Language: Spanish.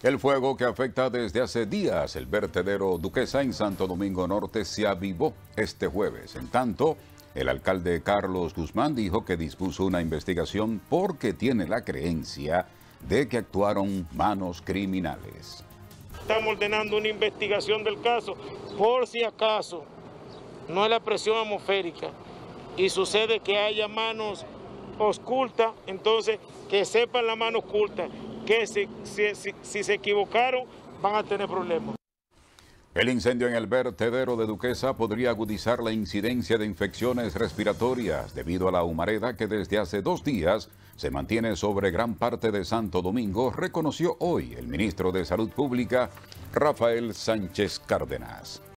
El fuego que afecta desde hace días el vertedero Duquesa en Santo Domingo Norte se avivó este jueves. En tanto, el alcalde Carlos Guzmán dijo que dispuso una investigación porque tiene la creencia de que actuaron manos criminales. Estamos ordenando una investigación del caso por si acaso no es la presión atmosférica y sucede que haya manos ocultas, entonces que sepan la mano oculta que si, si, se equivocaron van a tener problemas. El incendio en el vertedero de Duquesa podría agudizar la incidencia de infecciones respiratorias debido a la humareda que desde hace dos días se mantiene sobre gran parte de Santo Domingo, reconoció hoy el ministro de Salud Pública, Rafael Sánchez Cárdenas.